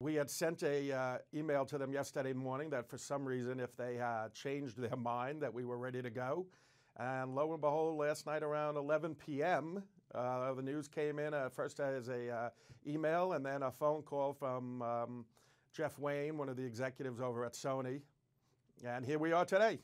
We had sent a uh, email to them yesterday morning that for some reason, if they uh, changed their mind, that we were ready to go. And lo and behold, last night around 11 p.m., uh, the news came in uh, first as a uh, email and then a phone call from um, Jeff Wayne, one of the executives over at Sony. And here we are today.